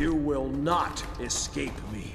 You will not escape me.